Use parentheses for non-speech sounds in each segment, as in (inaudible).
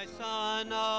thy Son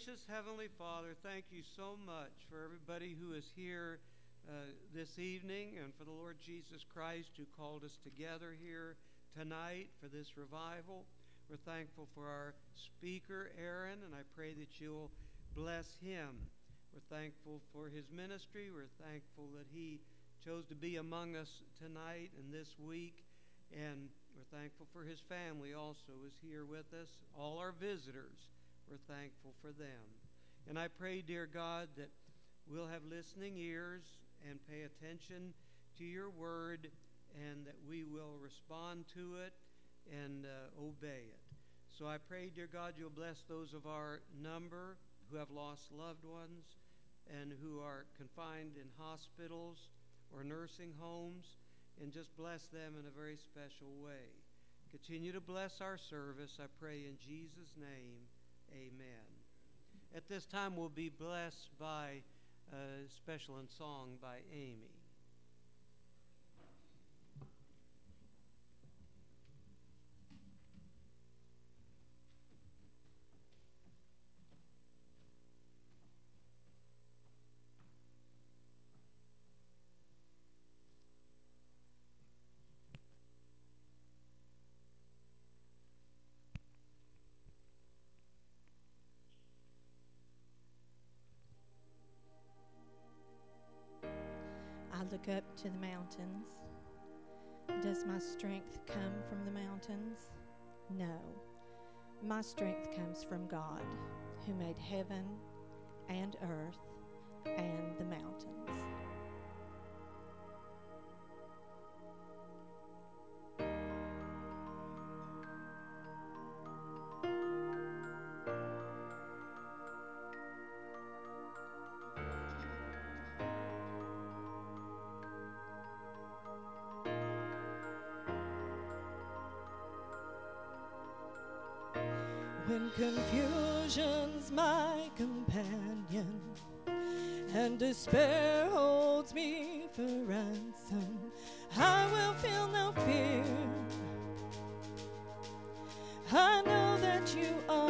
gracious Heavenly Father, thank you so much for everybody who is here uh, this evening and for the Lord Jesus Christ who called us together here tonight for this revival. We're thankful for our speaker, Aaron, and I pray that you'll bless him. We're thankful for his ministry. We're thankful that he chose to be among us tonight and this week. And we're thankful for his family also is here with us. All our visitors, we're thankful for them. And I pray, dear God, that we'll have listening ears and pay attention to your word and that we will respond to it and uh, obey it. So I pray, dear God, you'll bless those of our number who have lost loved ones and who are confined in hospitals or nursing homes, and just bless them in a very special way. Continue to bless our service, I pray in Jesus' name. Amen. At this time, we'll be blessed by a special and song by Amy. Look up to the mountains. Does my strength come from the mountains? No. My strength comes from God, who made heaven and earth and the mountains. Confusion's my companion and despair holds me for ransom, I will feel no fear. I know that you are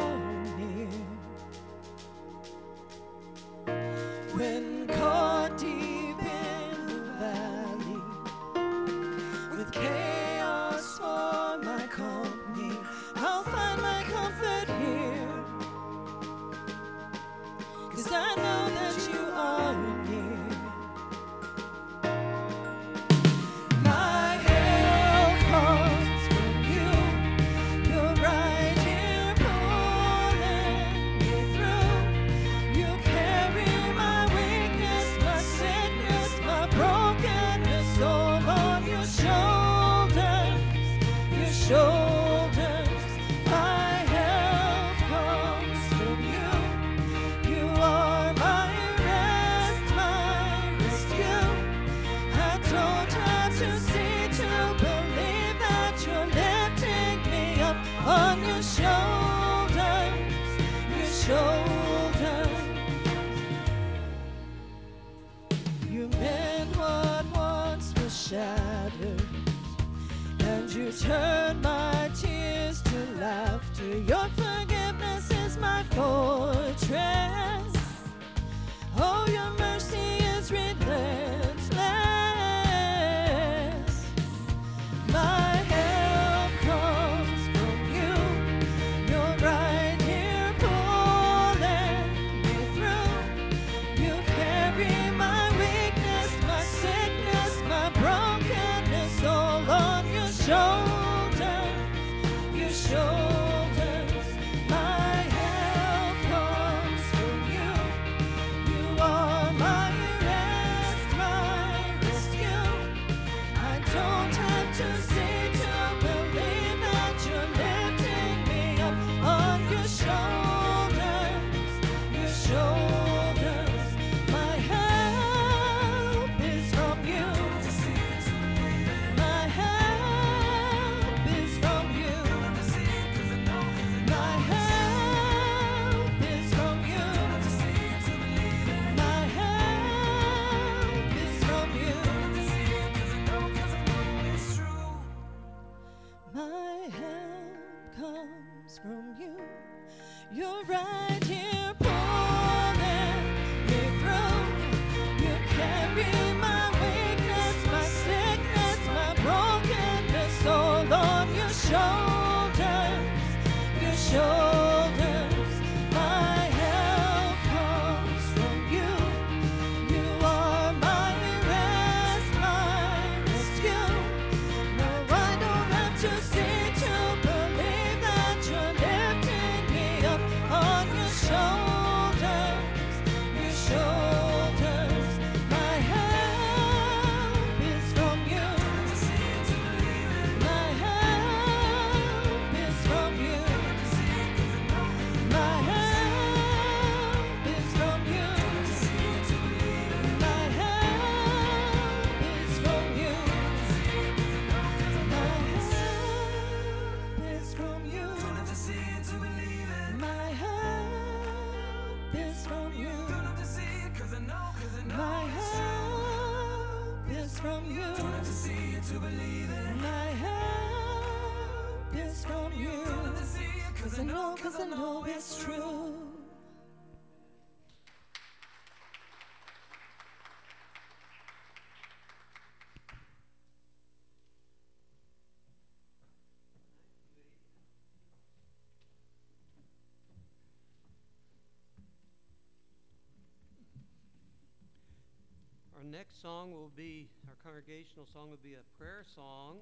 next song will be, our congregational song will be a prayer song.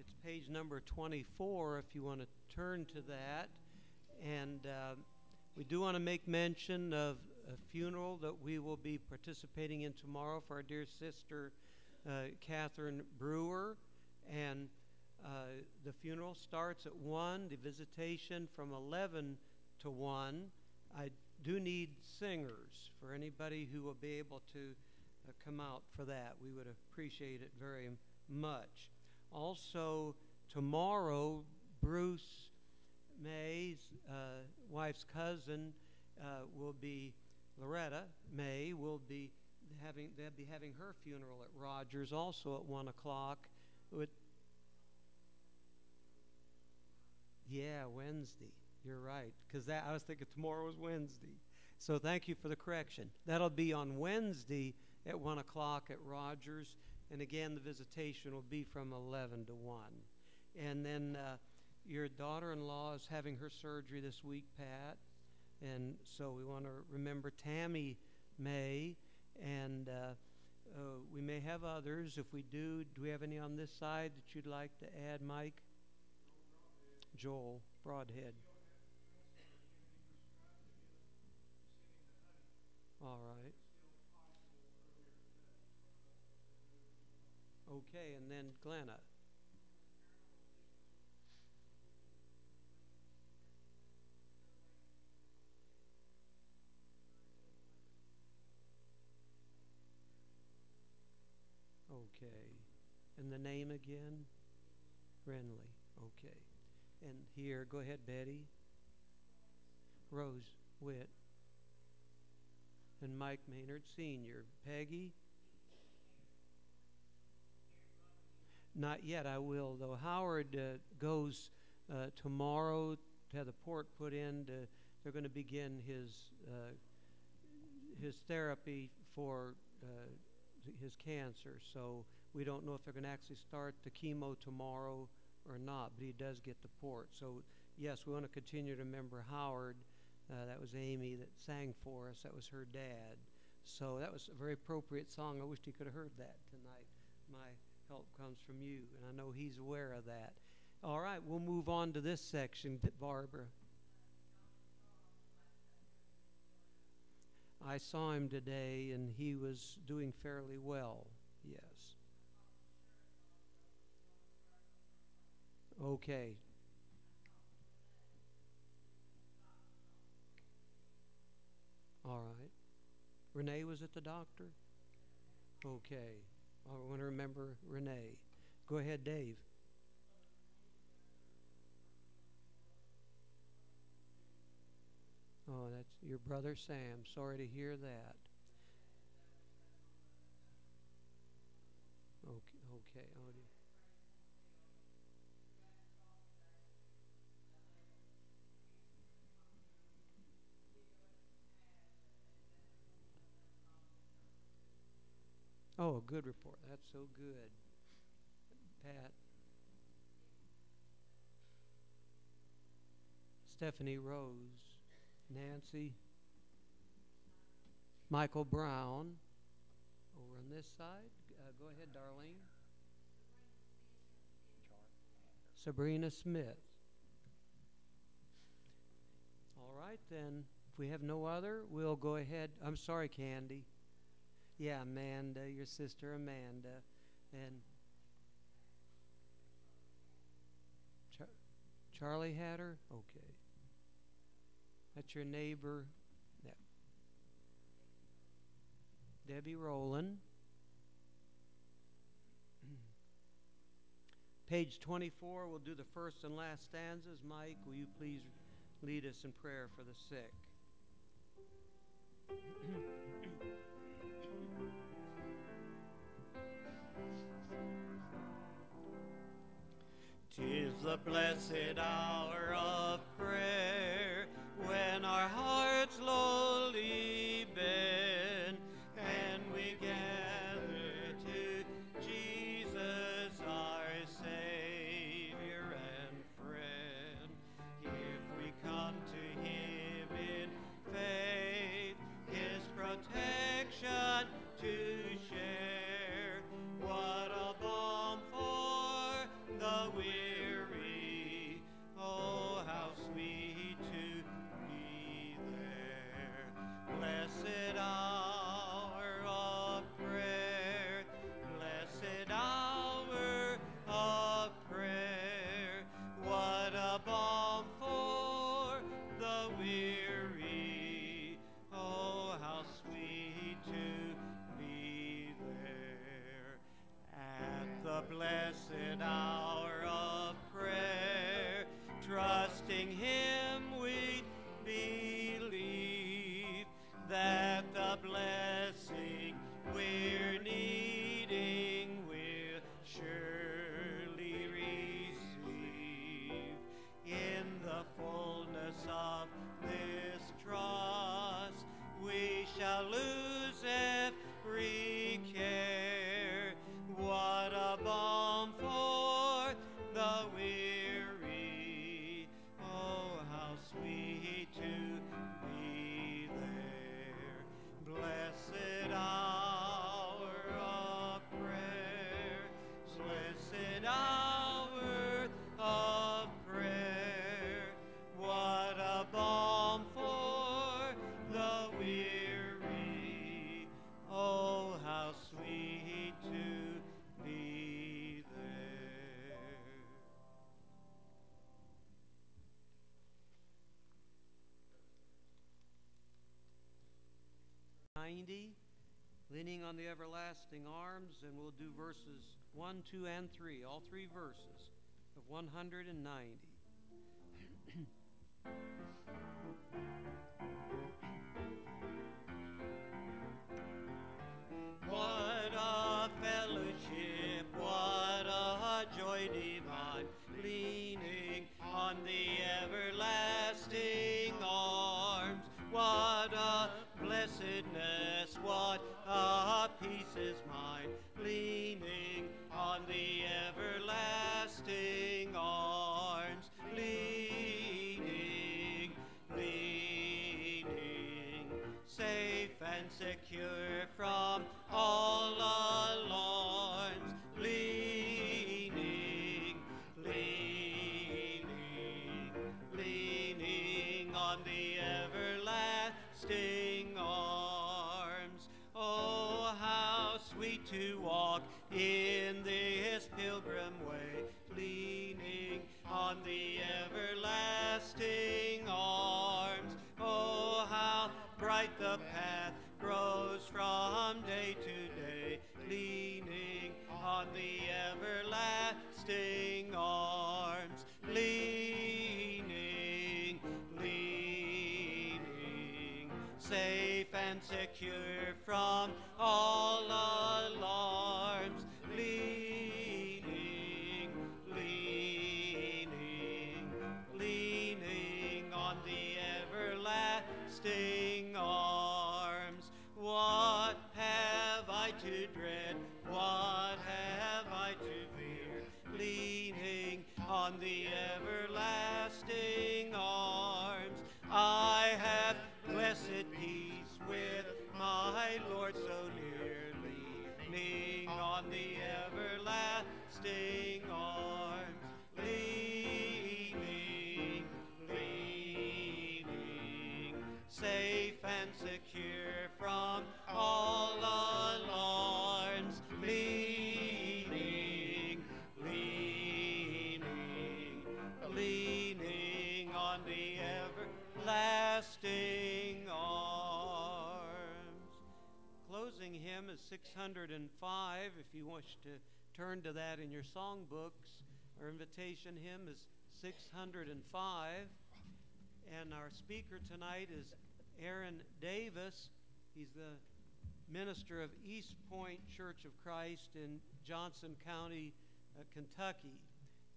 It's page number 24 if you want to turn to that. And uh, we do want to make mention of a funeral that we will be participating in tomorrow for our dear sister uh, Catherine Brewer. And uh, the funeral starts at 1, the visitation from 11 to 1. I do need singers for anybody who will be able to come out for that. We would appreciate it very much. Also, tomorrow, Bruce May's uh, wife's cousin uh, will be Loretta May will be having they'll be having her funeral at Rogers also at one o'clock. Yeah, Wednesday. You're right, because that I was thinking tomorrow was Wednesday. So thank you for the correction. That'll be on Wednesday at one o'clock at Rogers, and again the visitation will be from eleven to one. And then uh, your daughter-in-law is having her surgery this week, Pat, and so we want to remember Tammy May, and uh, uh, we may have others. If we do, do we have any on this side that you'd like to add, Mike? Joel Broadhead. All right. Okay, and then Glenna. Okay. And the name again? Renly. Okay. And here, go ahead, Betty. Rose Witt. And Mike Maynard Sr. Peggy? Not yet. I will, though. Howard uh, goes uh, tomorrow to have the port put in. To, they're going to begin his uh, his therapy for uh, his cancer. So we don't know if they're going to actually start the chemo tomorrow or not. But he does get the port. So yes, we want to continue to remember Howard. Uh, that was Amy that sang for us. That was her dad. So that was a very appropriate song. I wished he could have heard that tonight. My help comes from you, and I know he's aware of that. All right, we'll move on to this section, Barbara. I saw him today, and he was doing fairly well. Yes. Okay. All right. Renee was at the doctor? Okay. I want to remember Renee. Go ahead, Dave. Oh, that's your brother Sam. Sorry to hear that. Okay, good report. That's so good. Pat. Stephanie Rose. Nancy. Michael Brown. Over on this side. Uh, go ahead, Darlene. Sabrina Smith. All right, then. If we have no other, we'll go ahead. I'm sorry, Candy. Yeah, Amanda, your sister Amanda, and Char- Charlie Hatter. Okay, that's your neighbor. Yeah. Debbie Rowland. (clears throat) Page 24, we'll do the first and last stanzas. Mike, will you please lead us in prayer for the sick? (clears throat) Tis the blessed hour of prayer. When our hearts lowly on the everlasting arms, and we'll do verses 1, 2, and 3, all three verses of 190. To turn to that in your songbooks, our invitation hymn is 605. And our speaker tonight is Aaron Davis. He's the minister of East Point Church of Christ in Johnson County, uh, Kentucky.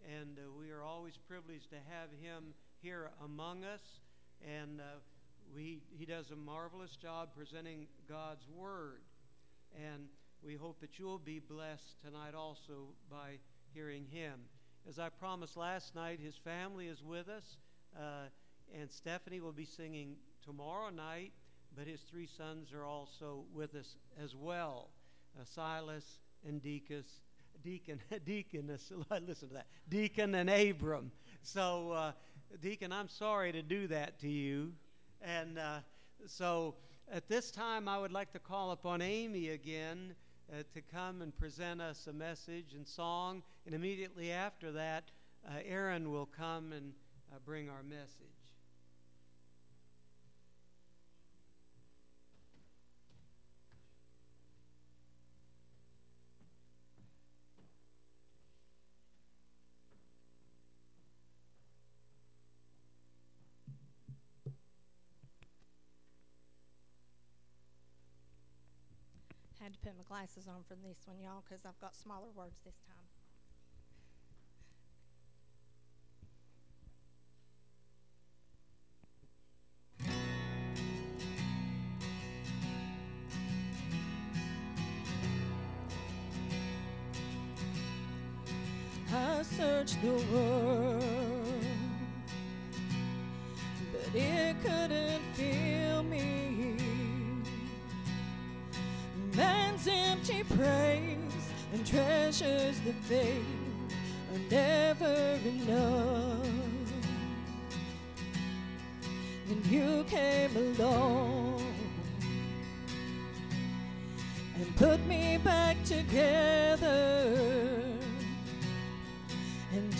And uh, we are always privileged to have him here among us. And uh, we, he does a marvelous job presenting God's Word. And we hope that you'll be blessed tonight also by hearing him. As I promised last night, his family is with us, uh, and Stephanie will be singing tomorrow night, but his three sons are also with us as well uh, Silas and Deacon, Deacon, (laughs) Deaconess, (laughs) listen to that, Deacon and Abram. So, uh, Deacon, I'm sorry to do that to you. And uh, so at this time, I would like to call upon Amy again uh, to come and present us a message and song. And immediately after that, uh, Aaron will come and uh, bring our message. Put my glasses on for this one, y'all, because I've got smaller words this time.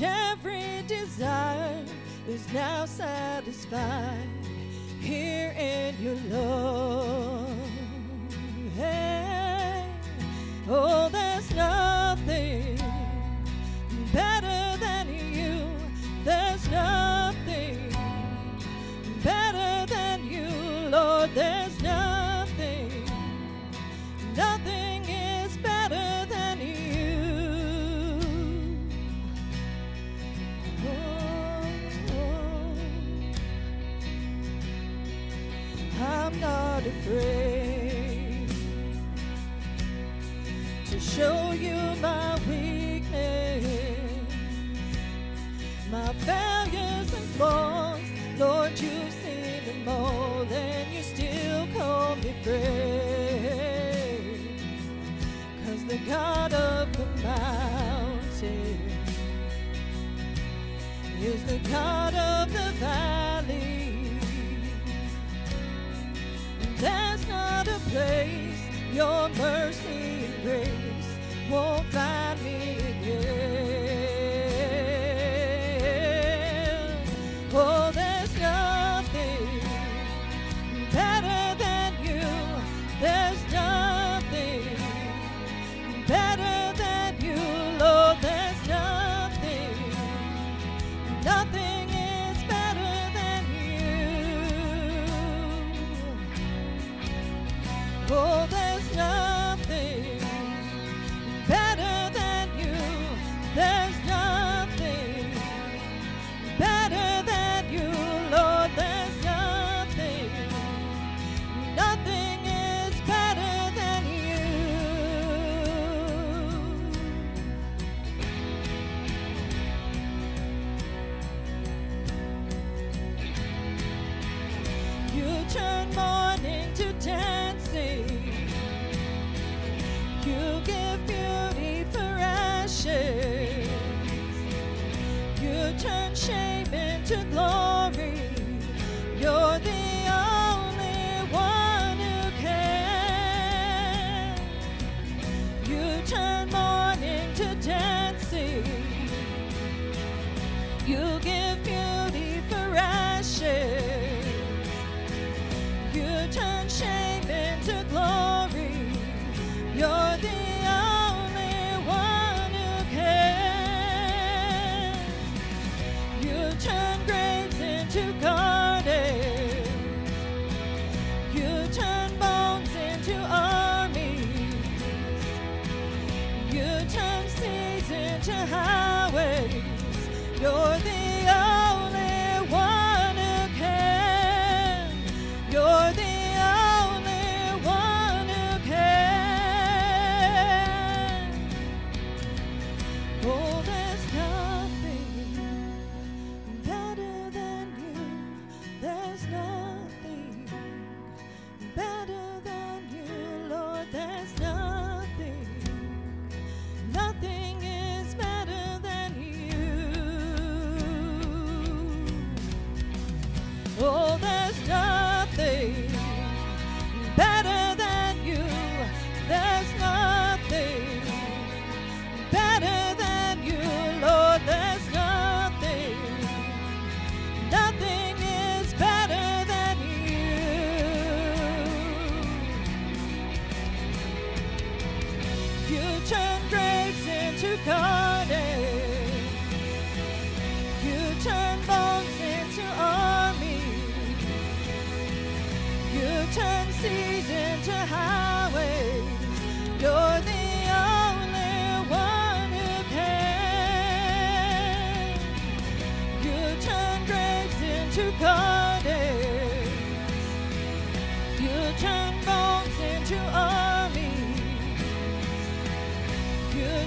Every desire is now satisfied here in your love. Hey, oh, there's nothing friend. Cause the God of the mountain is the God of the valley. There's not a place your mercy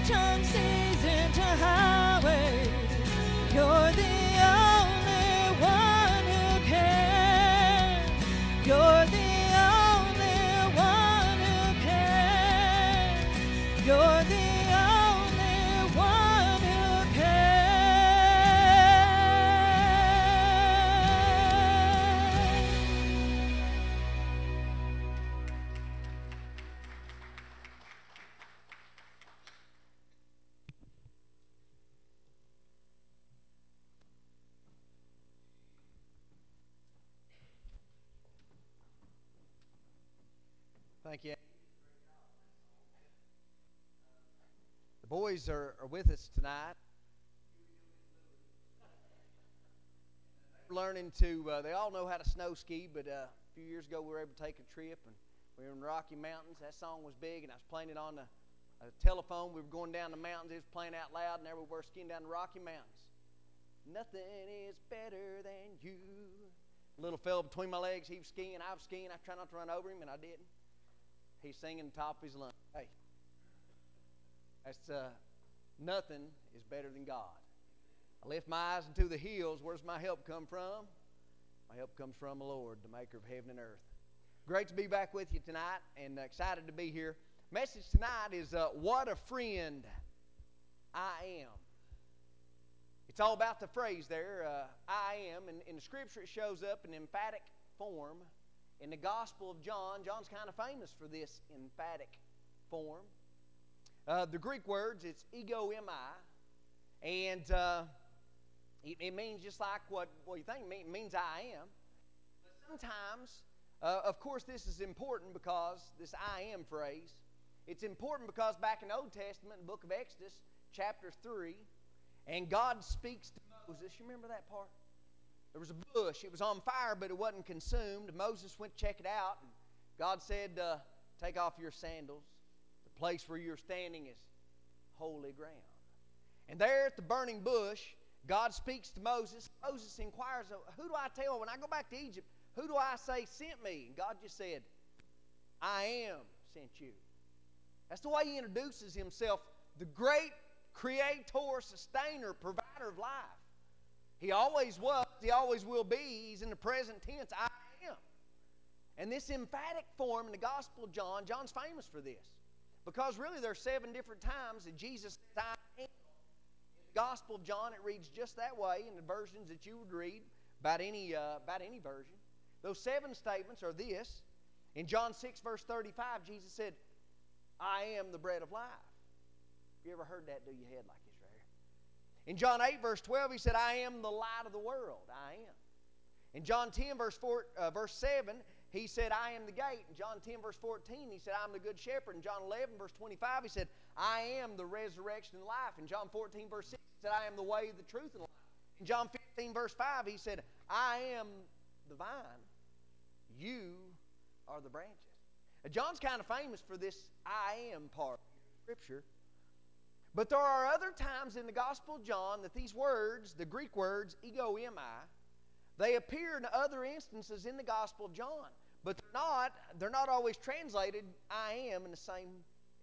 Turn seas into highways. Boys are, are with us tonight. Learning to, uh, they all know how to snow ski, but uh, a few years ago we were able to take a trip and we were in the Rocky Mountains. That song was big, and I was playing it on the telephone. We were going down the mountains. It was playing out loud, and there we were skiing down the Rocky Mountains. Nothing is better than you. Little fella between my legs, he was skiing, I was skiing. I tried not to run over him, and I didn't. He's singing top of his lungs. Hey, that's uh, nothing is better than God. I lift my eyes into the hills. Where's my help come from? My help comes from the Lord, the maker of heaven and earth. Great to be back with you tonight and excited to be here. Message tonight is uh, What a Friend I Am. It's all about the phrase there, uh, I am. And in the scripture, it shows up in emphatic form. In the Gospel of John, John's kind of famous for this emphatic form. Uh, the Greek words, it's ego eimi, and uh, it, it means just like what, what you think it means, I am. But sometimes, uh, of course, this is important because this I am phrase, it's important because back in the Old Testament, the book of Exodus, chapter 3, and God speaks to Moses. You remember that part? There was a bush. It was on fire, but it wasn't consumed. Moses went to check it out, and God said, uh, Take off your sandals. Place where you're standing is holy ground. And there at the burning bush, God speaks to Moses. Moses inquires, Who do I tell when I go back to Egypt? Who do I say sent me? And God just said, I am sent you. That's the way he introduces himself, the great creator, sustainer, provider of life. He always was, he always will be. He's in the present tense, I am. And this emphatic form in the Gospel of John, John's famous for this. Because really there are seven different times that Jesus says, I am. In the Gospel of John, it reads just that way in the versions that you would read about any, uh, about any version. Those seven statements are this. In John 6, verse 35, Jesus said, I am the bread of life. You ever heard that do your head like this right here? In John 8, verse 12, he said, I am the light of the world. I am. In John 10, verse, 4, uh, verse 7, he said, I am the gate. In John 10, verse 14, he said, I'm the good shepherd. In John 11, verse 25, he said, I am the resurrection and life. In John 14, verse 6, he said, I am the way, the truth, and life. In John 15, verse 5, he said, I am the vine. You are the branches. Now, John's kind of famous for this I am part of Scripture. But there are other times in the Gospel of John that these words, the Greek words, ego eimi, they appear in other instances in the Gospel of John. But they're not, they're not always translated I am in the same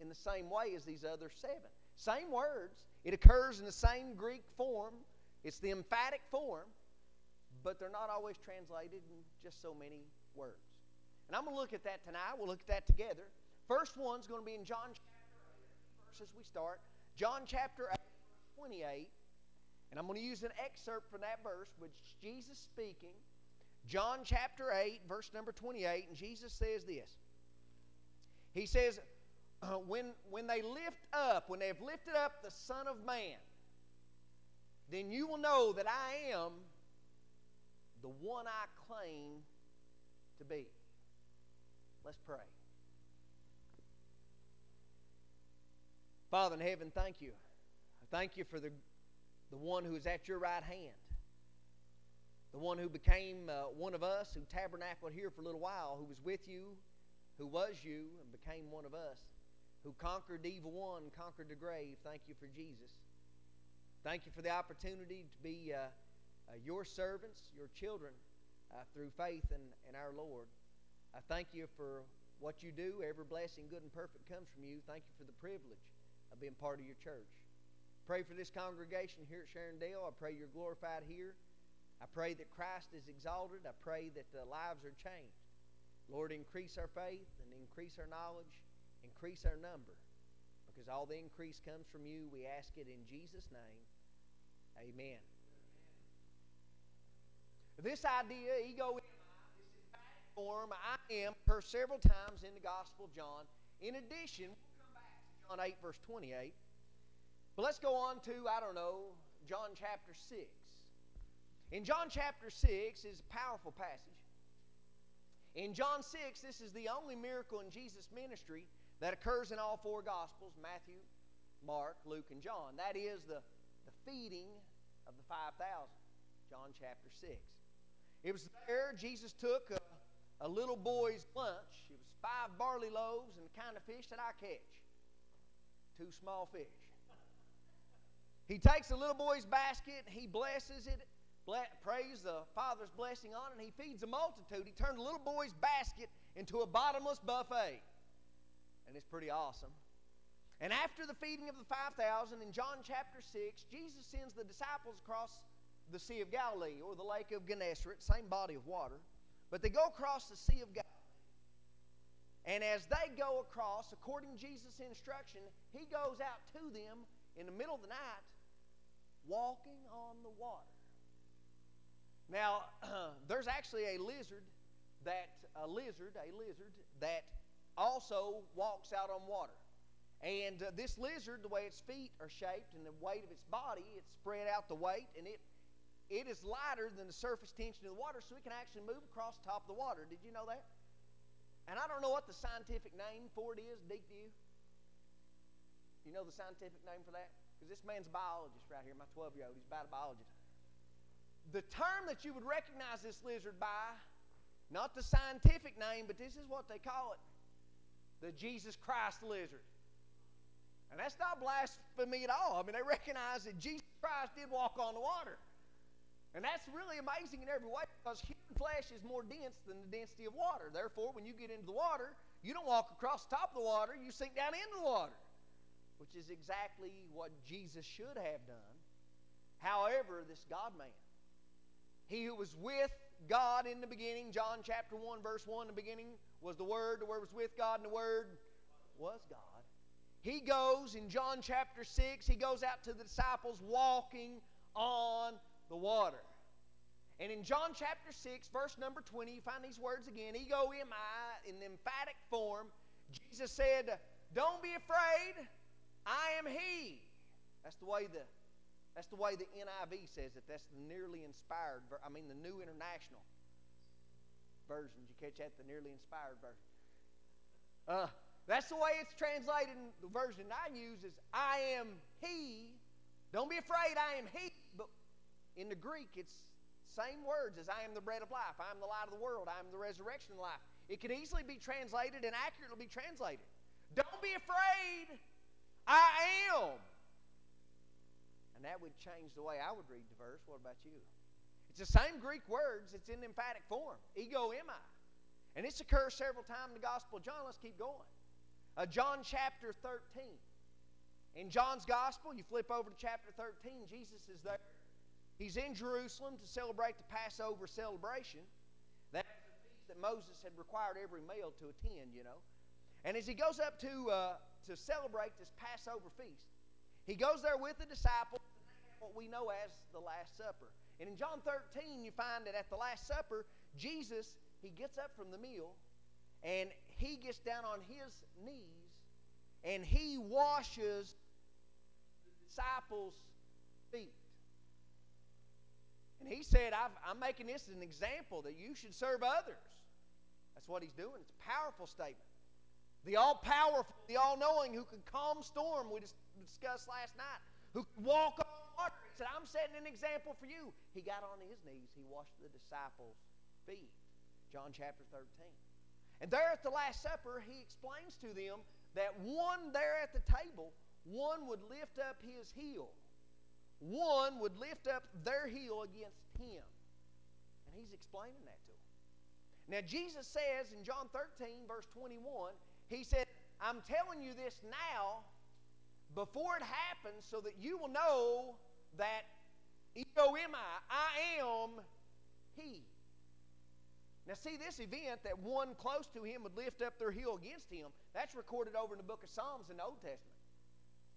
in the same way as these other seven. Same words. It occurs in the same Greek form. It's the emphatic form, but they're not always translated in just so many words. And I'm going to look at that tonight. We'll look at that together. First one's going to be in John chapter 8, verse as we start. John chapter 8, 28. And I'm going to use an excerpt from that verse, which Jesus speaking. John chapter 8, verse number 28, and Jesus says this. He says, uh, when, when they lift up, when they have lifted up the Son of Man, then you will know that I am the one I claim to be. Let's pray. Father in heaven, thank you. Thank you for the, the one who is at your right hand the one who became uh, one of us, who tabernacled here for a little while, who was with you, who was you, and became one of us, who conquered evil one, conquered the grave. Thank you for Jesus. Thank you for the opportunity to be uh, uh, your servants, your children, uh, through faith in, in our Lord. I thank you for what you do. Every blessing, good and perfect, comes from you. Thank you for the privilege of being part of your church. Pray for this congregation here at Sharondale. I pray you're glorified here. I pray that Christ is exalted. I pray that the lives are changed. Lord, increase our faith and increase our knowledge, increase our number, because all the increase comes from you. We ask it in Jesus' name. Amen. This idea, ego form, I am, occurs several times in the Gospel of John. In addition, we'll come back to John 8, verse 28. But let's go on to, I don't know, John chapter 6. In John chapter 6 is a powerful passage. In John 6, this is the only miracle in Jesus' ministry that occurs in all four Gospels Matthew, Mark, Luke, and John. That is the, the feeding of the 5,000. John chapter 6. It was there Jesus took a, a little boy's lunch. It was five barley loaves and the kind of fish that I catch two small fish. He takes a little boy's basket, he blesses it, prays the Father's blessing on and he feeds a multitude. He turned a little boy's basket into a bottomless buffet. And it's pretty awesome. And after the feeding of the 5,000 in John chapter 6, Jesus sends the disciples across the Sea of Galilee or the Lake of Gennesaret, same body of water. But they go across the Sea of Galilee. And as they go across, according to Jesus' instruction, he goes out to them in the middle of the night walking on the water. Now, (clears throat) there's actually a lizard that a lizard, a lizard that also walks out on water. And uh, this lizard, the way its feet are shaped and the weight of its body, it's spread out the weight, and it it is lighter than the surface tension of the water, so it can actually move across the top of the water. Did you know that? And I don't know what the scientific name for it is. Deep to you? You know the scientific name for that? Because this man's a biologist right here, my 12 year old. He's about a biologist the term that you would recognize this lizard by, not the scientific name, but this is what they call it the Jesus Christ lizard. And that's not blasphemy at all. I mean, they recognize that Jesus Christ did walk on the water. And that's really amazing in every way because human flesh is more dense than the density of water. Therefore, when you get into the water, you don't walk across the top of the water, you sink down into the water, which is exactly what Jesus should have done. However, this God man he who was with God in the beginning. John chapter 1, verse 1, the beginning was the Word. The Word was with God, and the Word was God. He goes in John chapter 6, he goes out to the disciples walking on the water. And in John chapter 6, verse number 20, you find these words again Ego eimi in emphatic form. Jesus said, Don't be afraid, I am He. That's the way the that's the way the NIV says it. That's the nearly inspired, I mean, the New International version. Did you catch that? The nearly inspired version. Uh, that's the way it's translated in the version I use is I am he. Don't be afraid, I am he. But in the Greek, it's same words as I am the bread of life, I am the light of the world, I am the resurrection of life. It could easily be translated and accurately be translated. Don't be afraid, I am. And that would change the way I would read the verse. What about you? It's the same Greek words, it's in emphatic form. Ego eimi. And this occurs several times in the Gospel of John. Let's keep going. Uh, John chapter 13. In John's Gospel, you flip over to chapter 13, Jesus is there. He's in Jerusalem to celebrate the Passover celebration. Feast that Moses had required every male to attend, you know. And as he goes up to, uh, to celebrate this Passover feast, he goes there with the disciples, what we know as the Last Supper. And in John 13, you find that at the Last Supper, Jesus, he gets up from the meal and he gets down on his knees and he washes the disciples' feet. And he said, i am making this an example that you should serve others. That's what he's doing. It's a powerful statement. The all powerful, the all knowing, who can calm storm, we discussed last night, who walk on said, I'm setting an example for you. He got on his knees, he washed the disciples' feet. John chapter 13. And there at the Last Supper, he explains to them that one there at the table, one would lift up his heel. One would lift up their heel against him. And he's explaining that to them. Now, Jesus says in John 13, verse 21, he said, I'm telling you this now before it happens so that you will know that ego eimi, I am he. Now, see, this event that one close to him would lift up their heel against him, that's recorded over in the book of Psalms in the Old Testament.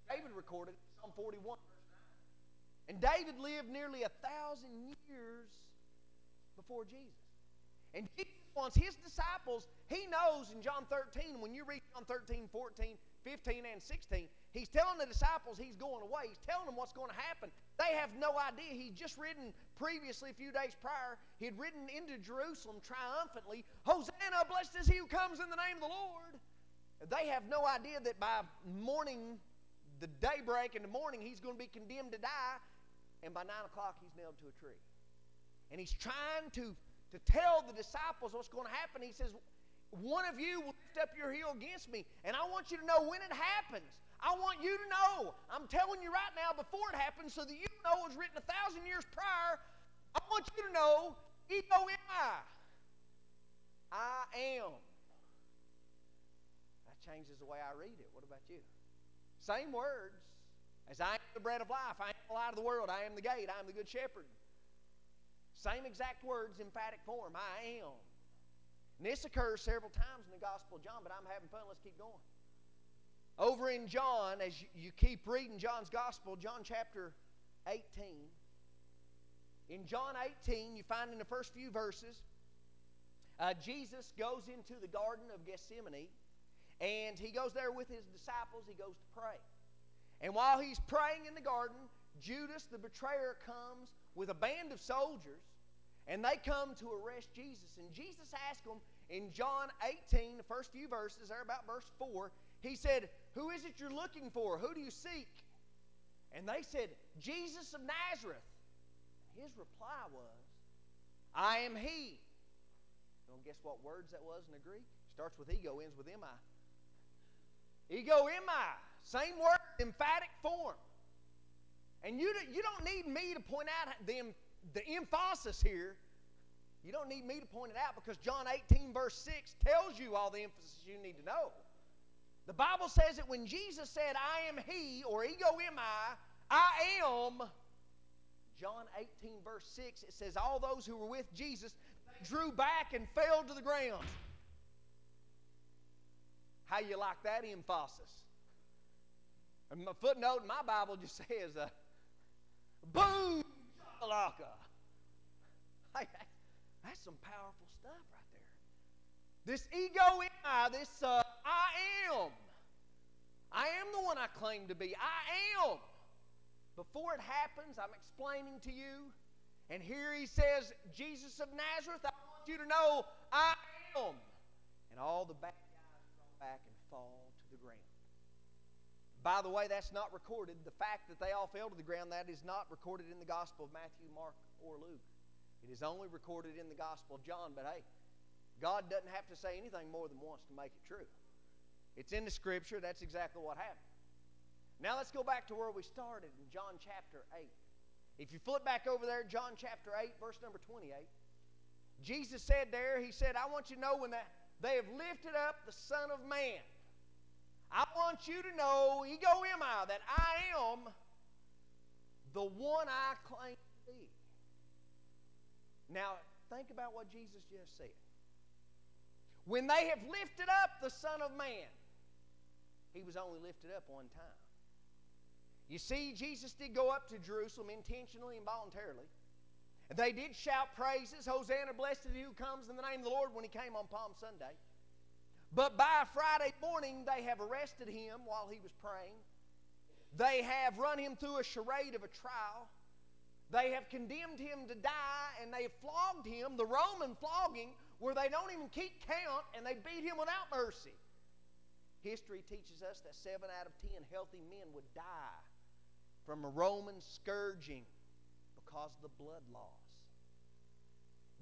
David recorded Psalm 41, verse 9. And David lived nearly a thousand years before Jesus. And Jesus wants his disciples, he knows in John 13, when you read John 13, 14, 15, and 16, he's telling the disciples he's going away. He's telling them what's going to happen. They have no idea. He'd just ridden previously, a few days prior, he had ridden into Jerusalem triumphantly. Hosanna, blessed is he who comes in the name of the Lord. They have no idea that by morning, the daybreak in the morning, he's going to be condemned to die. And by 9 o'clock, he's nailed to a tree. And he's trying to, to tell the disciples what's going to happen. He says, One of you will lift up your heel against me. And I want you to know when it happens. I want you to know. I'm telling you right now before it happens so that you know it was written a thousand years prior. I want you to know, ego. I am. That changes the way I read it. What about you? Same words. As I am the bread of life, I am the light of the world, I am the gate, I am the good shepherd. Same exact words, emphatic form. I am. And this occurs several times in the Gospel of John, but I'm having fun. Let's keep going. Over in John, as you keep reading John's Gospel, John chapter 18, in John 18, you find in the first few verses, uh, Jesus goes into the Garden of Gethsemane, and he goes there with his disciples. He goes to pray. And while he's praying in the garden, Judas, the betrayer, comes with a band of soldiers, and they come to arrest Jesus. And Jesus asked them in John 18, the first few verses, there about verse 4, he said, Who is it you're looking for? Who do you seek? And they said, Jesus of Nazareth. His reply was, I am he. Don't guess what words that was in the Greek? Starts with ego, ends with mi. Ego eimi. Same word, emphatic form. And you, you don't need me to point out the, the emphasis here. You don't need me to point it out because John 18, verse 6 tells you all the emphasis you need to know. The Bible says that when Jesus said, I am He, or ego eimi, I am, John 18, verse 6, it says, All those who were with Jesus, drew back and fell to the ground. How you like that emphasis? And my footnote in my Bible just (laughs) says, uh, boom, shakalaka. (laughs) Hey, that's some powerful stuff right. This ego I, this uh, I am. I am the one I claim to be. I am. Before it happens, I'm explaining to you. And here he says, Jesus of Nazareth, I want you to know I am. And all the bad guys draw back and fall to the ground. By the way, that's not recorded. The fact that they all fell to the ground, that is not recorded in the Gospel of Matthew, Mark, or Luke. It is only recorded in the Gospel of John. But hey, God doesn't have to say anything more than once to make it true. It's in the Scripture. That's exactly what happened. Now let's go back to where we started in John chapter 8. If you flip back over there, John chapter 8, verse number 28, Jesus said there, He said, I want you to know when that they have lifted up the Son of Man I want you to know, ego eimi, that I am the one I claim to be. Now, think about what Jesus just said. When they have lifted up the Son of Man, he was only lifted up one time. You see, Jesus did go up to Jerusalem intentionally and voluntarily. They did shout praises, Hosanna, blessed is he who comes in the name of the Lord when he came on Palm Sunday. But by Friday morning, they have arrested him while he was praying. They have run him through a charade of a trial. They have condemned him to die and they have flogged him, the Roman flogging, where they don't even keep count and they beat him without mercy. History teaches us that seven out of ten healthy men would die from a Roman scourging because of the blood loss.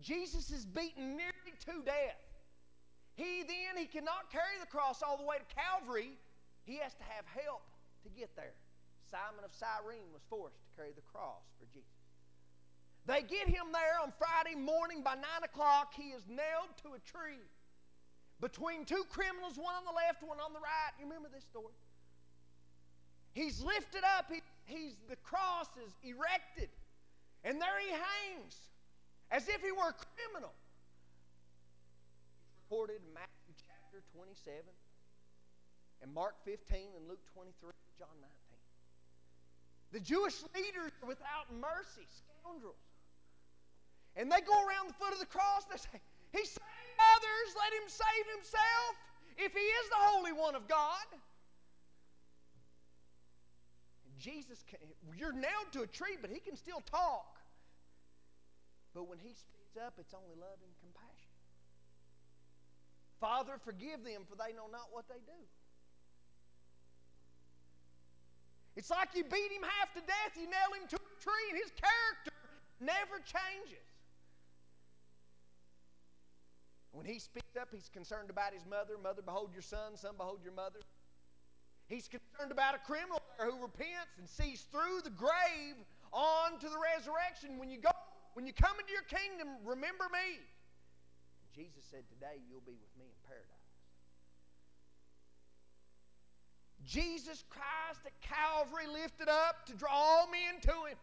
Jesus is beaten nearly to death. He then, he cannot carry the cross all the way to Calvary. He has to have help to get there. Simon of Cyrene was forced to carry the cross for Jesus. They get him there on Friday morning by 9 o'clock. He is nailed to a tree between two criminals, one on the left, one on the right. You remember this story? He's lifted up. He, he's, the cross is erected. And there he hangs as if he were a criminal It's recorded in Matthew chapter 27 and Mark 15 and Luke 23 and John 19. The Jewish leaders are without mercy, scoundrels. And they go around the foot of the cross and they say, He saved others, let him save himself if he is the Holy One of God. Jesus, can, you're nailed to a tree, but he can still talk. But when he speaks up, it's only love and compassion. Father, forgive them, for they know not what they do. It's like you beat him half to death, you nail him to a tree, and his character never changes. When he speaks up, he's concerned about his mother. Mother, behold your son. Son, behold your mother. He's concerned about a criminal who repents and sees through the grave on to the resurrection. When you go, when you come into your kingdom, remember me. Jesus said, Today you'll be with me in paradise. Jesus Christ at Calvary lifted up to draw all men to Him.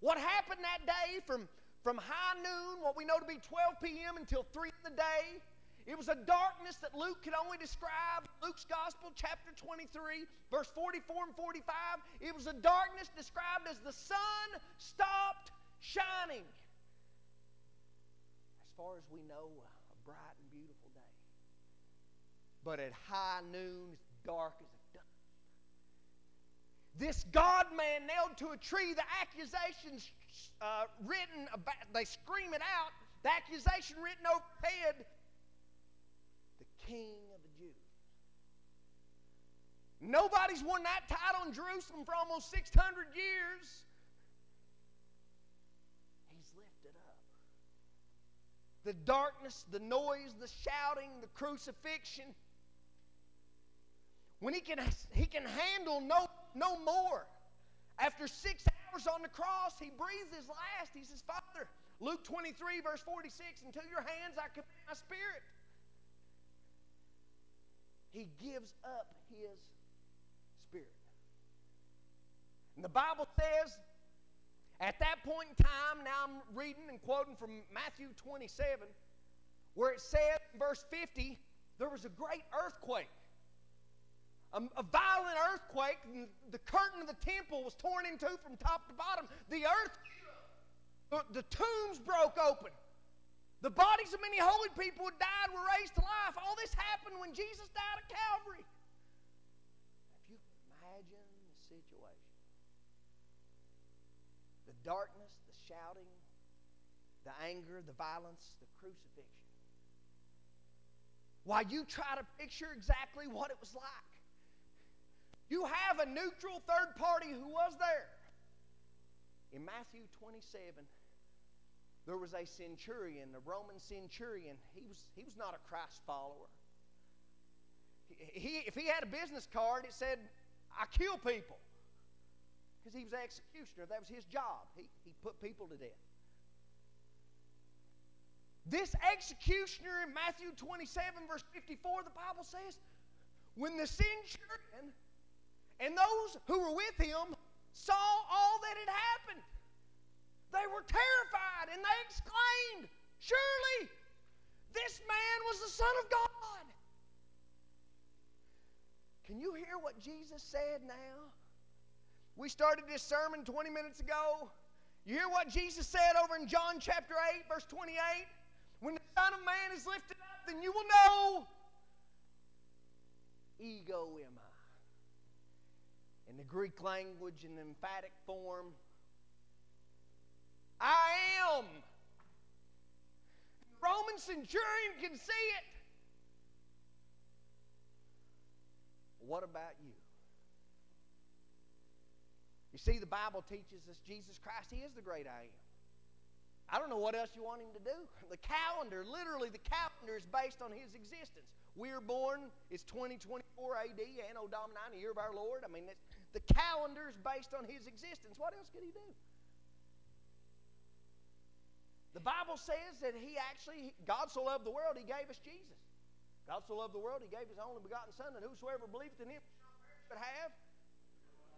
What happened that day from, from high noon, what we know to be 12 p.m., until 3 in the day, it was a darkness that Luke could only describe. Luke's Gospel, chapter 23, verse 44 and 45. It was a darkness described as the sun stopped shining As far as we know, a bright and beautiful day. But at high noon, it's dark as a dusk. This God man nailed to a tree, the accusations uh, written about, they scream it out, the accusation written overhead, the King of the Jews. Nobody's won that title in Jerusalem for almost 600 years. He's lifted up. The darkness, the noise, the shouting, the crucifixion. When he can, he can handle no, no more. After six hours on the cross, he breathes his last. He says, Father, Luke 23, verse 46, into your hands I commit my spirit. He gives up his spirit. And the Bible says, At that point in time, now I'm reading and quoting from Matthew 27, where it said, verse 50, there was a great earthquake. A, a, violent earthquake, and the curtain of the temple was torn in two from top to bottom. The earth, the, tombs broke open. The bodies of many holy people who died were raised to life. All this happened when Jesus died at Calvary. If you imagine the situation, the darkness, the shouting, the anger, the violence, the crucifixion. While you try to picture exactly what it was like. You have a neutral third party who was there. In Matthew 27, there was a centurion, a Roman centurion. He was, he was not a Christ follower. He, he, if he had a business card, it said, I kill people. Because he was an executioner. That was his job. He, he put people to death. This executioner in Matthew 27, verse 54, the Bible says, when the centurion and those who were with him saw all that had happened. They were terrified and they exclaimed, Surely this man was the Son of God. Can you hear what Jesus said now? We started this sermon 20 minutes ago. You hear what Jesus said over in John chapter 8, verse 28? When the Son of Man is lifted up, then you will know ego eimi in the Greek language in emphatic form. I am. The Roman centurion can see it. What about you? You see, the Bible teaches us Jesus Christ, He is the great I am. I don't know what else you want Him to do. (laughs) The calendar, literally, the calendar is based on His existence. We are born, it's 2024 AD, Anno Domini, the year of our Lord. I mean, the calendar's based on his existence. What else could he do? The Bible says that he actually, God so loved the world, he gave us Jesus. God so loved the world, he gave his only begotten Son, and whosoever believeth in him but have. Yeah.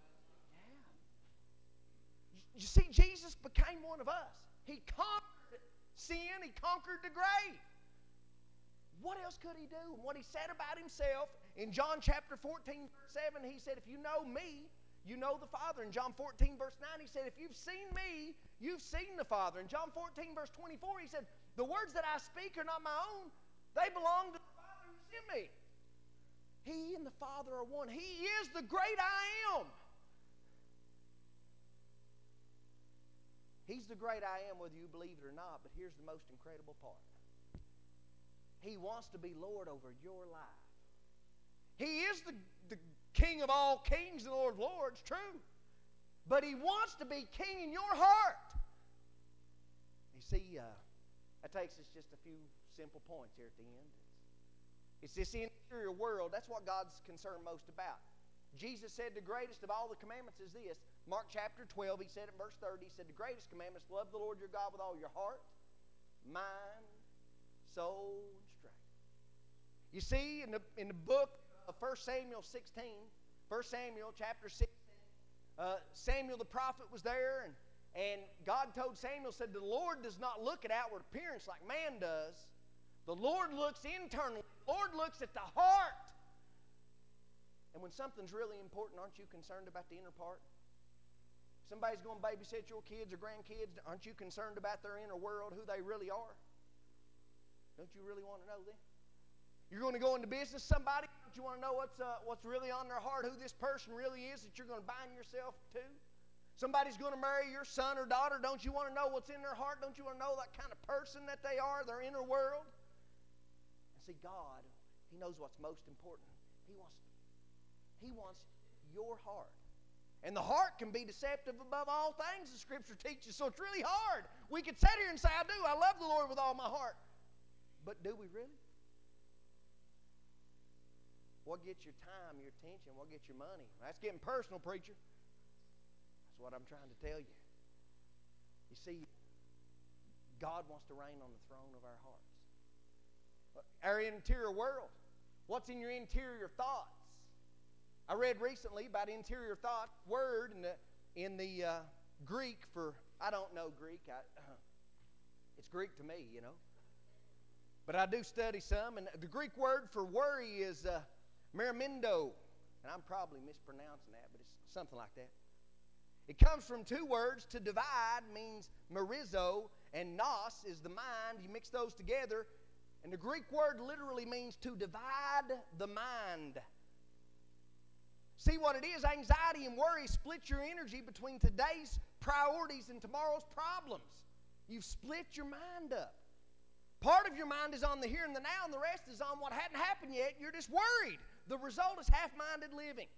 You see, Jesus became one of us. He conquered sin, he conquered the grave. What else could he do? And what he said about himself in John chapter 14, verse 7, he said, If you know me, you know the Father. In John 14, verse 9, he said, If you've seen me, you've seen the Father. In John 14, verse 24, he said, The words that I speak are not my own, they belong to the Father who sent me. He and the Father are one. He is the great I am. He's the great I am, whether you believe it or not. But here's the most incredible part He wants to be Lord over your life. He is the, the King of all kings and Lord of lords, true. But He wants to be King in your heart. You see, uh, that takes us just a few simple points here at the end. It's this interior world. That's what God's concerned most about. Jesus said the greatest of all the commandments is this. Mark chapter 12, he said in verse 30, he said, The greatest commandment is to love the Lord your God with all your heart, mind, soul, and strength. You see, in the, in the book of 1 Samuel 16, 1 Samuel chapter 16, uh, Samuel the prophet was there, and, and God told Samuel, said, The Lord does not look at outward appearance like man does. The Lord looks internally. The Lord looks at the heart. And when something's really important, aren't you concerned about the inner part? Somebody's going to babysit your kids or grandkids, aren't you concerned about their inner world, who they really are? Don't you really want to know them? You're going to go into business somebody, you want to know what's, uh, what's really on their heart, who this person really is that you're going to bind yourself to? Somebody's going to marry your son or daughter, don't you want to know what's in their heart? Don't you want to know that kind of person that they are, their inner world? And see, God, He knows what's most important. He wants, he wants your heart. And the heart can be deceptive above all things, the Scripture teaches. So it's really hard. We could sit here and say, I do. I love the Lord with all my heart. But do we really? What gets your time, your attention? What gets your money? That's getting personal, preacher. That's what I'm trying to tell you. You see, God wants to reign on the throne of our hearts. Our interior world. What's in your interior thoughts? I read recently about interior thought word in the in the uh, Greek for I don't know Greek. I, uh, (clears throat) it's Greek to me, you know. But I do study some, and the Greek word for worry is uh, merimindo. And I'm probably mispronouncing that, but it's something like that. It comes from two words. To divide means merizo, and nos is the mind. You mix those together, and the Greek word literally means to divide the mind. See what it is? Anxiety and worry split your energy between today's priorities and tomorrow's problems. You've split your mind up. Part of your mind is on the here and the now, and the rest is on what hadn't happened yet. You're just worried. The result is half minded living.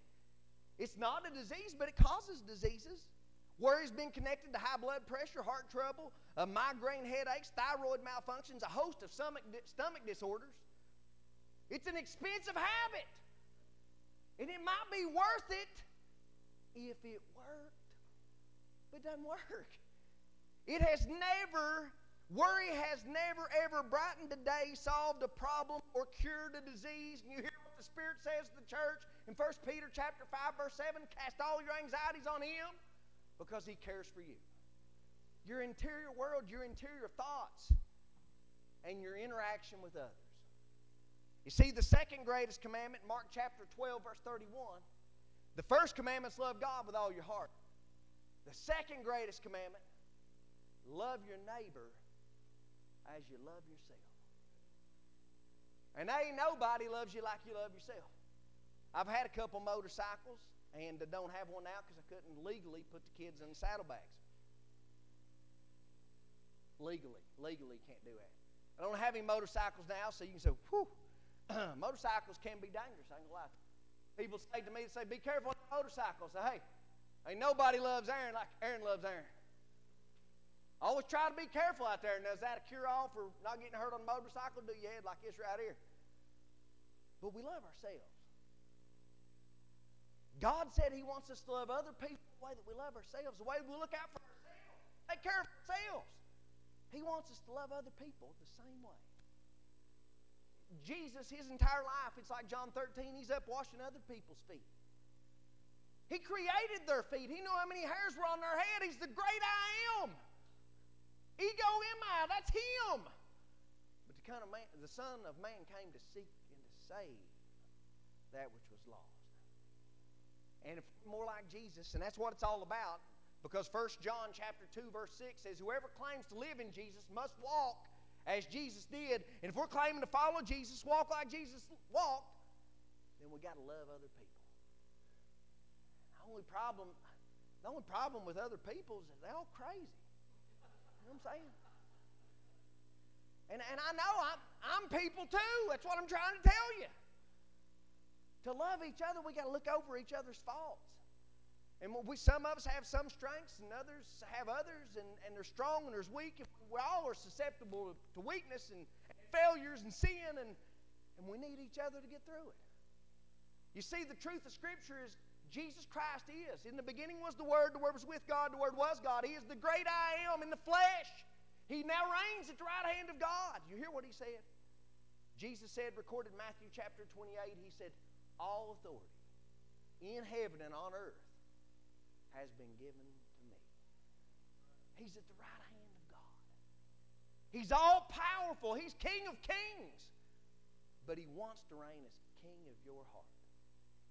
It's not a disease, but it causes diseases. Worry's been connected to high blood pressure, heart trouble, uh, migraine headaches, thyroid malfunctions, a host of stomach, stomach disorders. It's an expensive habit. And it might be worth it if it worked. But it doesn't work. It has never, worry has never ever brightened a day, solved a problem, or cured a disease. And you hear the Spirit says to the church in 1 Peter chapter 5, verse 7, cast all your anxieties on him because he cares for you. Your interior world, your interior thoughts, and your interaction with others. You see, the second greatest commandment, Mark chapter 12, verse 31, the first commandment is love God with all your heart. The second greatest commandment, love your neighbor as you love yourself. And ain't nobody loves you like you love yourself. I've had a couple motorcycles and I don't have one now because I couldn't legally put the kids in the saddlebags. Legally, legally can't do that. I don't have any motorcycles now, so you can say, whew, (clears throat) motorcycles can be dangerous. I ain't gonna lie. People say to me, they say, be careful on motorcycles. I say, hey, ain't nobody loves Aaron like Aaron loves Aaron. Always try to be careful out there. And is that a cure all for not getting hurt on a motorcycle? Do your head like this right here. But we love ourselves. God said He wants us to love other people the way that we love ourselves, the way we look out for ourselves, take care of ourselves. He wants us to love other people the same way. Jesus, his entire life, it's like John 13, he's up washing other people's feet. He created their feet. He knew how many hairs were on their head. He's the great I am. Ego eimi, that's him. But the kind of man, the Son of Man came to seek save that which was lost. And if more like Jesus, and that's what it's all about, because 1 John chapter 2, verse 6 says, Whoever claims to live in Jesus must walk as Jesus did. And if we're claiming to follow Jesus, walk like Jesus walked, then we got to love other people. The only problem, the only problem with other people is they're all crazy. You know what I'm saying? And, and I know I'm, I'm people too. That's what I'm trying to tell you. To love each other, we got to look over each other's faults. And we, some of us have some strengths and others have others, and, and they're strong and there's weak. And we all are susceptible to weakness and, and failures and sin, and, and we need each other to get through it. You see, the truth of Scripture is Jesus Christ is. In the beginning was the Word, the Word was with God, the Word was God. He is the great I am in the flesh. He now reigns at the right hand of God. You hear what he said? Jesus said, recorded in Matthew chapter 28, he said, All authority in heaven and on earth has been given to me. He's at the right hand of God. He's all powerful. He's King of kings. But He wants to reign as King of your heart.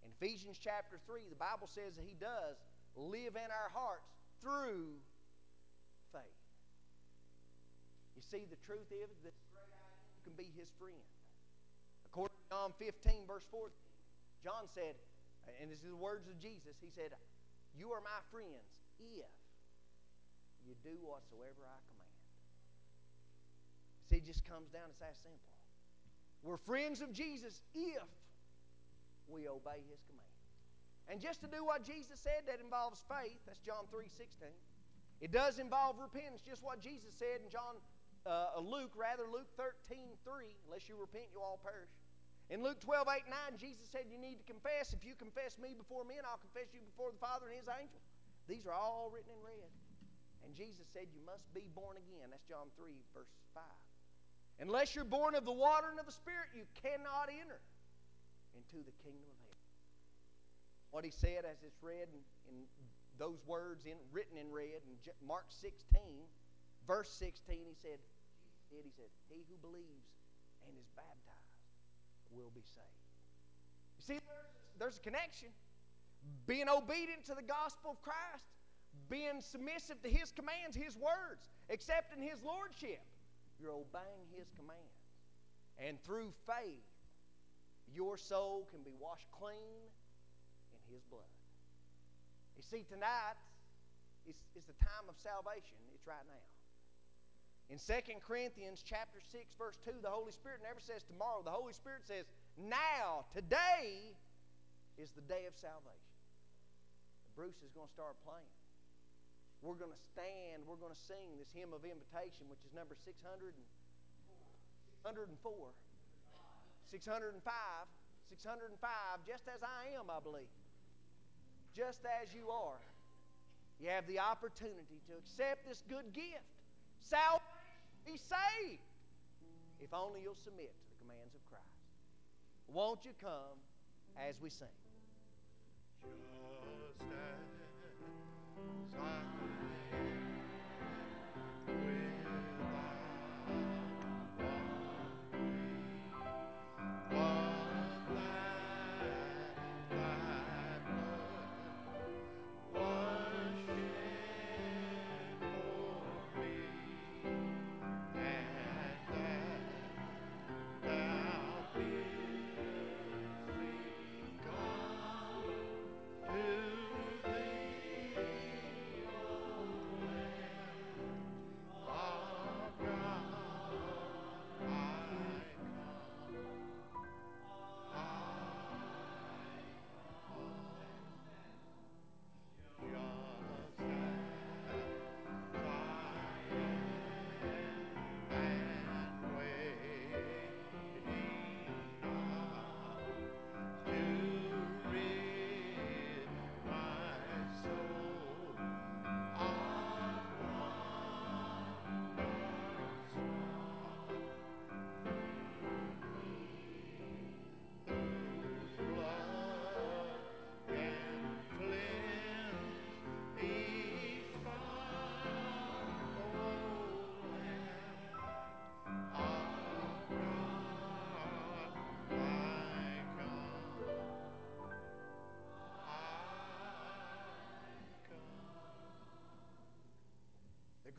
In Ephesians chapter 3, the Bible says that He does live in our hearts through faith. You see, the truth is that you can be His friend. According to John 15, verse 14, John said, and this is the words of Jesus, He said, you are my friends if you do whatsoever I command. See, it just comes down, it's that simple. We're friends of Jesus if we obey his command. And just to do what Jesus said, that involves faith. That's John 3 16. It does involve repentance, just what Jesus said in John, uh, Luke, rather, Luke 13 3. Unless you repent, you all perish. In Luke 12, 8, 9, Jesus said you need to confess. If you confess me before men, I'll confess you before the Father and his angels. These are all written in red. And Jesus said you must be born again. That's John 3, verse 5. Unless you're born of the water and of the Spirit, you cannot enter into the kingdom of heaven. What he said, as it's read in, in those words in, written in red in Mark 16, verse 16, he said, he said, He who believes and is baptized will be saved. You see, there's, there's a connection. Being obedient to the gospel of Christ, being submissive to His commands, His words, accepting His lordship, you're obeying His commands. And through faith, your soul can be washed clean in His blood. You see, tonight is, is the time of salvation. It's right now. In 2 Corinthians chapter 6, verse 2, the Holy Spirit never says tomorrow. The Holy Spirit says, now, today is the day of salvation. Bruce is going to start playing. We're going to stand, we're going to sing this hymn of invitation, which is number 600 and, 604, 605, 605, just as I am, I believe. Just as you are. You have the opportunity to accept this good gift. Salvation be saved if only you'll submit to the commands of Christ. Won't you come as we sing? Just as I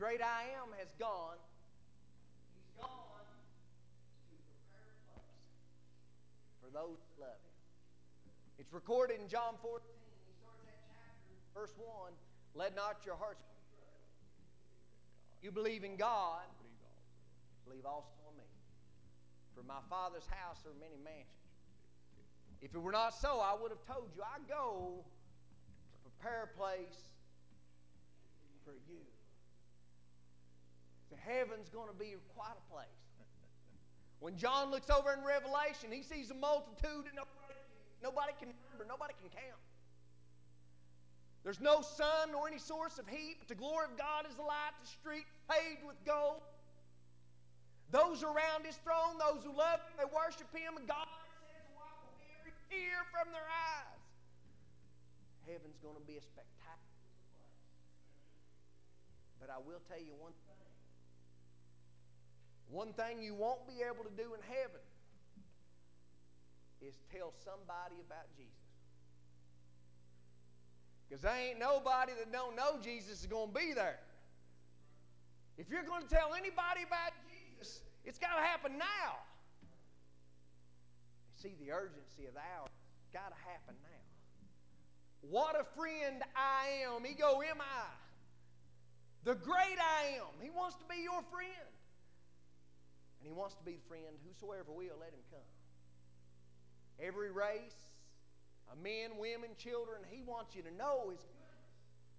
great I am has gone. He's gone to prepare a place for those that love him. It's recorded in John 14. He starts that chapter, verse 1. Let not your hearts be troubled. You believe in God, believe also in me. For my Father's house are many mansions. If it were not so, I would have told you, I go to prepare a place for you. The heaven's going to be quite a place. When John looks over in Revelation, he sees a multitude that nobody, nobody can remember, nobody can count. There's no sun nor any source of heat, but the glory of God is the light, the street paved with gold. Those around his throne, those who love him, they worship him, and God says, wipe away every tear from their eyes. Heaven's going to be a spectacular place. But I will tell you one thing. One thing you won't be able to do in heaven is tell somebody about Jesus. Because there ain't nobody that don't know Jesus is going to be there. If you're going to tell anybody about Jesus, it's got to happen now. See the urgency of the hour. Got to happen now. What a friend I am. He go, am I? The great I am. He wants to be your friend. He wants to be the friend whosoever will, let Him come. Every race, men, women, children, He wants you to know His goodness.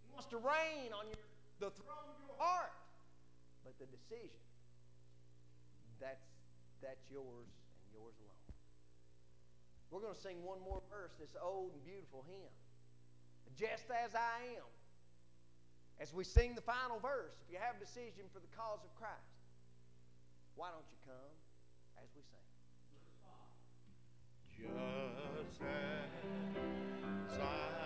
He wants to reign on your, the throne of your heart. But the decision, that's, that's yours and yours alone. We're going to sing one more verse, this old and beautiful hymn. Just as I am. As we sing the final verse, if you have a decision for the cause of Christ, why don't you come as we sing? Just as I